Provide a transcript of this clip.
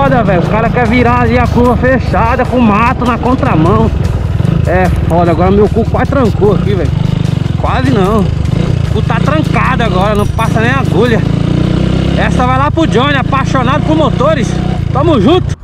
foda, velho. O cara quer virar ali a curva fechada com mato na contramão. É foda, agora meu cu quase trancou aqui, velho. Quase não. O cu tá trancado agora, não passa nem agulha. Essa vai lá pro Johnny, apaixonado por motores. Tamo junto.